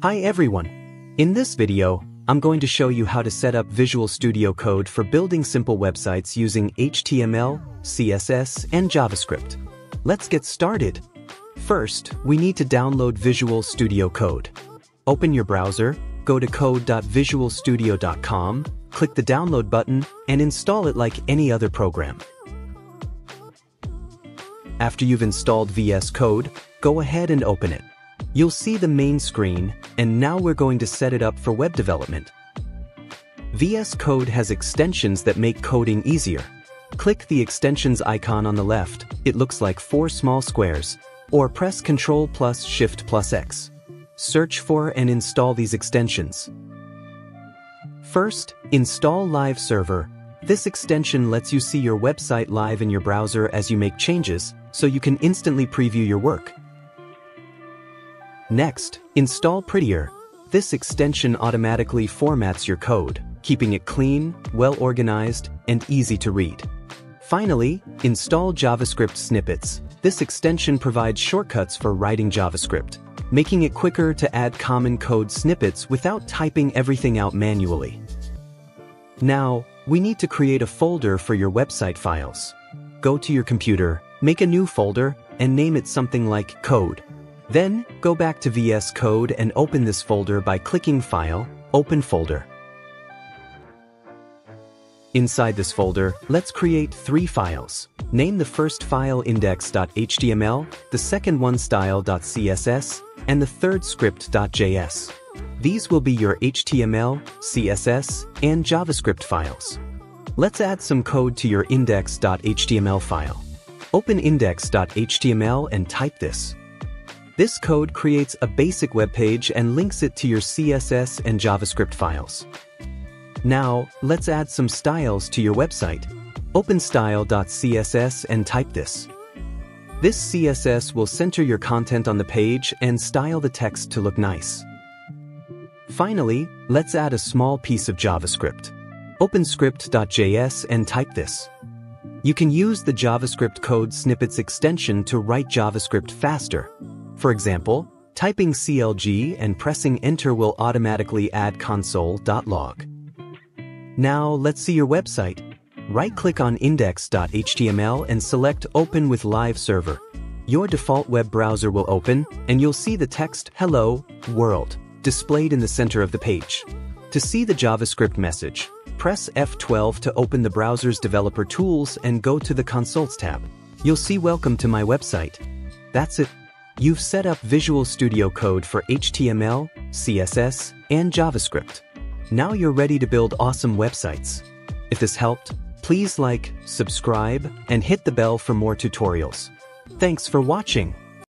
Hi everyone! In this video, I'm going to show you how to set up Visual Studio Code for building simple websites using HTML, CSS, and JavaScript. Let's get started. First, we need to download Visual Studio Code. Open your browser, go to code.visualstudio.com, click the download button, and install it like any other program. After you've installed VS Code, go ahead and open it. You'll see the main screen, and now we're going to set it up for web development. VS Code has extensions that make coding easier. Click the extensions icon on the left, it looks like four small squares, or press Ctrl plus Shift plus X. Search for and install these extensions. First, install Live Server. This extension lets you see your website live in your browser as you make changes, so you can instantly preview your work. Next, install Prettier. This extension automatically formats your code, keeping it clean, well-organized, and easy to read. Finally, install JavaScript snippets. This extension provides shortcuts for writing JavaScript, making it quicker to add common code snippets without typing everything out manually. Now, we need to create a folder for your website files. Go to your computer, make a new folder, and name it something like Code. Then, go back to VS Code and open this folder by clicking File, Open Folder. Inside this folder, let's create three files. Name the first file index.html, the second one style.css, and the third script.js. These will be your HTML, CSS, and JavaScript files. Let's add some code to your index.html file. Open index.html and type this. This code creates a basic web page and links it to your CSS and JavaScript files. Now, let's add some styles to your website. Open style.css and type this. This CSS will center your content on the page and style the text to look nice. Finally, let's add a small piece of JavaScript. Open script.js and type this. You can use the JavaScript code snippets extension to write JavaScript faster, for example, typing CLG and pressing enter will automatically add console.log. Now let's see your website. Right-click on index.html and select Open with Live Server. Your default web browser will open, and you'll see the text Hello, World displayed in the center of the page. To see the JavaScript message, press F12 to open the browser's developer tools and go to the Console tab. You'll see Welcome to my website. That's it. You've set up Visual Studio Code for HTML, CSS, and JavaScript. Now you're ready to build awesome websites. If this helped, please like, subscribe, and hit the bell for more tutorials. Thanks for watching.